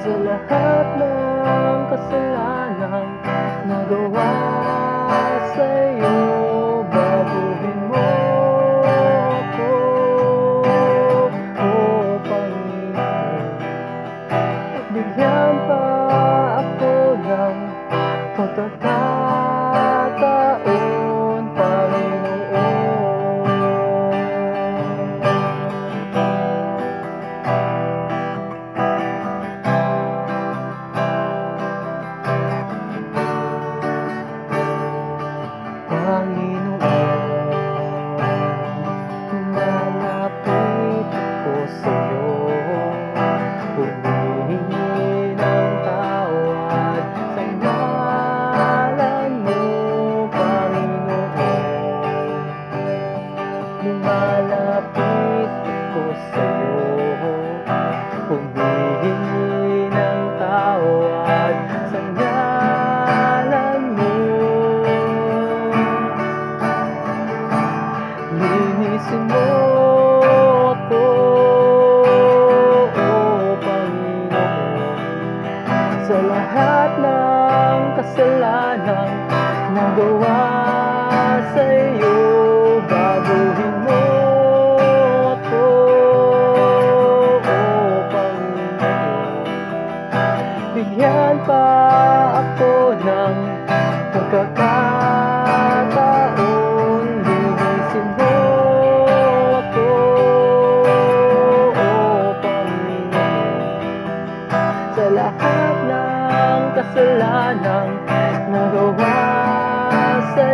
Sa lahat ng kasalanan Nagawa sa'yo sa'yo Humihingi ng tawad sa ngalan mo. Linisin mo ako, O Panginoon. Sa lahat ng kasalanan Nagawa Bigyan pa ako ng pagkakataon. Linisin mo ako, O Panginoon. Sa lahat ng kasalanan Nagawa sa